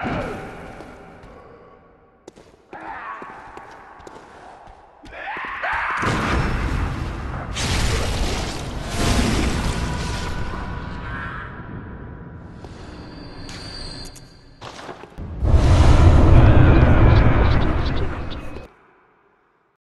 Yeah!